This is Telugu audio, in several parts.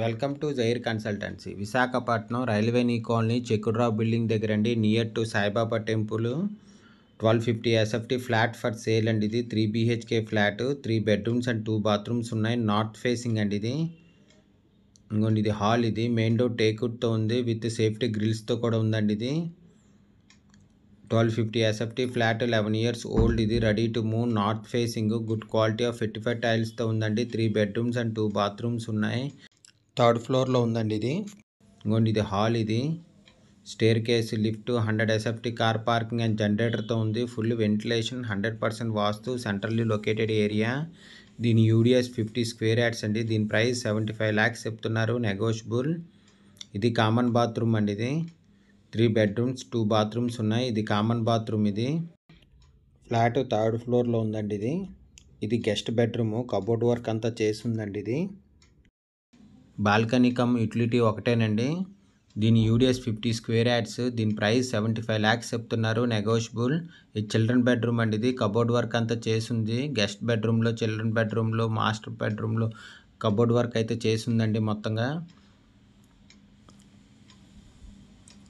Welcome to Jair consultancy. Visakhapatnam Railway New Colony చెక్కుడ్రావ్ building దగ్గర అండి. Near to Saibaba temple twelve fifty SFT flat for sale అండి ఇది. Three BHK flat three bedrooms and two bathrooms ఉన్నాయి. నార్త్ ఫేసింగ్ అండి ఇది. ఇంకోండి ఇది హాల్ ఇది. మెయిన్ డోర్ టేక్వుడ్తో ఉంది. విత్ సేఫ్టీ గ్రిల్స్తో కూడా ఉందండి ఇది. Twelve fifty SFT flat eleven years old ఇది. Ready to move. North facing good quality of fifty five టైల్స్తో ఉందండి. Three bedrooms and two bathrooms ఉన్నాయి. థర్డ్ ఫ్లోర్లో ఉందండి ఇది. ఇంకోండి ఇది హాల్ ఇది. Staircase lift hundred SFT car parking and జనరేటర్తో ఉంది. Full ventilation hundred percent vastu centrally located area. దీని యూడిఎస్ ఫిఫ్టీ స్క్వేర్ యార్డ్స్ అండి. దీని ప్రైస్ సెవెంటీ ఫైవ్ ల్యాక్స్ చెప్తున్నారు. నెగోషియబుల్. ఇది కామన్ బాత్రూమ్ అండి ఇది. త్రీ బెడ్రూమ్స్ టూ బాత్రూమ్స్ ఉన్నాయి. ఇది కామన్ బాత్రూమ్ ఇది. ఫ్లాట్ థర్డ్ ఫ్లోర్లో ఉందండి ఇది. ఇది గెస్ట్ బెడ్రూమ్. కబోర్డ్ వర్క్ అంతా చేసి ఉందండి ఇది. బాల్కనీ కమ్ యూటిలిటీ ఒకటేనండి. దీని యూడిఎస్ ఫిఫ్టీ స్క్వేర్ యాడ్స్ దీని ప్రైస్ సెవెంటీ ఫైవ్ ల్యాక్స్ చెప్తున్నారు. నెగోషియబుల్. ఇది చిల్డ్రన్ బెడ్రూమ్ అండి ఇది. కబోర్డ్ వర్క్ అంతా చేసింది. గెస్ట్ బెడ్రూమ్లో చిల్డ్రన్ బెడ్రూమ్లో మాస్టర్ బెడ్రూమ్లో కబోర్డ్ వర్క్ అయితే చేసిందండి మొత్తంగా.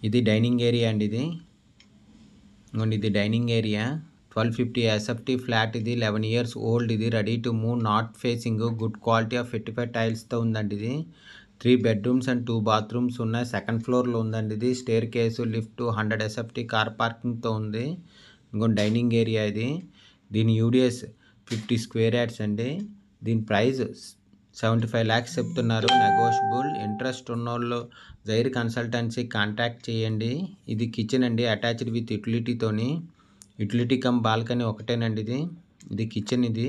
ఇది డైనింగ్ ఏరియా అండి ఇది. ఇది dining area. Twelve fifty SFT flat ఇది లెవెన్ ఇయర్స్ ఓల్డ్ ఇది ready to move north facing good quality of fifty five టైల్స్తో ఉందండి ఇది. Three bedrooms and two bathrooms ఉన్నాయి. సెకండ్ ఫ్లోర్లో ఉందండి ఇది. Staircase lift hundred SFT car పార్కింగ్తో ఉంది. ఇంకో డైనింగ్ ఏరియా ఇది. దీని యూడిఎస్ ఫిఫ్టీ స్క్వేర్ యార్డ్స్ అండి. దీని ప్రైస్ సెవెంటీ ఫైవ్ ల్యాక్స్ చెప్తున్నారు. నెగోషియబుల్. ఇంట్రెస్ట్ ఉన్నోళ్ళు జైర్ కన్సల్టెన్సీ కాంటాక్ట్ చేయండి. ఇది కిచెన్ అండి అటాచ్డ్ విత్ యూటిలిటీతోని యూటిలిటీ కమ్ బాల్కనీ ఒకటేనండి ఇది. ఇది కిచెన్ ఇది.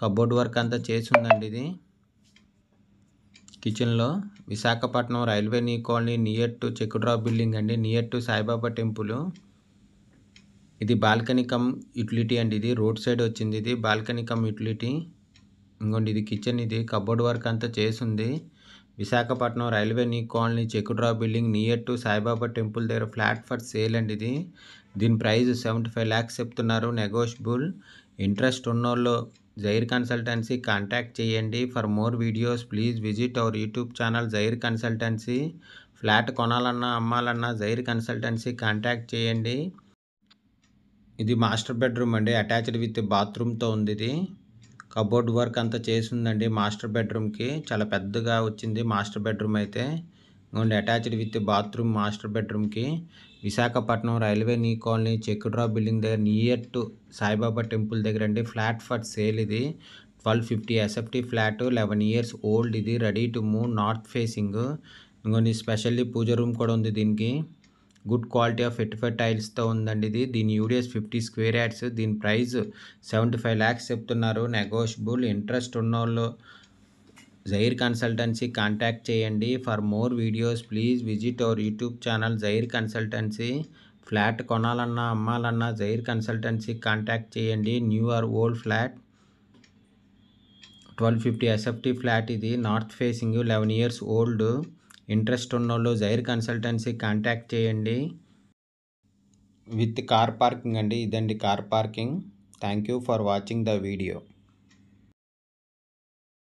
కబోర్డ్ వర్క్ అంతా చేసి ఉందండి ఇది. కిచెన్లో Visakhapatnam railway new colony near to చెక్కుడ్రావ్ building అండి. Near to Saibaba temple. ఇది బాల్కనీ కమ్ యూటిలిటీ అండి ఇది. రోడ్ సైడ్ వచ్చింది ఇది. Balcony cum utility. ఇంకోండి ఇది కిచెన్ ఇది. కబోర్డ్ వర్క్ అంతా చేసింది విశాఖపట్నం రైల్వే నీ colony చెక్కుడ్రావ్ building near to Saibaba temple దగ్గర ఫ్లాట్ ఫర్ సేల్ అండి ఇది. దీని ప్రైస్ సెవెంటీ ఫైవ్ ల్యాక్స్ చెప్తున్నారు. నెగోషియబుల్ ఇంట్రెస్ట్ ఉన్నోళ్ళు జైర్ కన్సల్టెన్సీ కాంటాక్ట్ చేయండి. For more videos please visit our YouTube channel Jair consultancy. Flat కొనాలన్నా అమ్మాలన్నా జైర్ కన్సల్టెన్సీ కాంటాక్ట్ చేయండి. ఇది మాస్టర్ బెడ్రూమ్ అండి. అటాచ్డ్ విత్ బాత్రూమ్తో ఉంది ఇది. కబోర్డ్ వర్క్ అంతా చేసిందండి మాస్టర్ బెడ్రూమ్కి చాలా పెద్దగా వచ్చింది మాస్టర్ బెడ్రూమ్ అయితే. And attached with bathroom master బెడ్రూమ్కి విశాఖపట్నం రైల్వే నీ కాలనీ చెక్కుడ్రా బిల్డింగ్ దగ్గర నియర్ టు సాయిబాబా టెంపుల్ దగ్గర అండి. ఫ్లాట్ ఫర్ సేల్ ఇది. Twelve fifty SFT flat eleven years old ఇది. Ready to move north facing. ఇంకొన్ని స్పెషల్లీ పూజ రూమ్ కూడా ఉంది దీనికి. Good quality of fifty five టైల్స్తో ఉందండి ఇది. దీని యూడిఎస్ ఫిఫ్టీ స్క్వేర్ యాడ్స్. దీని ప్రైస్ సెవెంటీ ఫైవ్ ల్యాక్స్ చెప్తున్నారు. నెగోషియబుల్ ఇంట్రెస్ట్ ఉన్నోళ్ళు జైర్ కన్సల్టెన్సీ కాంటాక్ట్ చేయండి. For more videos please visit our YouTube channel Jair consultancy flat కొనాలన్నా అమ్మాలన్నా జైర్ కన్సల్టెన్సీ కాంటాక్ట్ చేయండి. New or old flat twelve fifty SFT flat ఇది. North facing eleven years old interest ఉన్నోళ్ళు జైర్ కన్సల్టెన్సీ కాంటాక్ట్ చేయండి. విత్ కార్ పార్కింగ్ అండి. ఇదండి car parking thank you for watching the video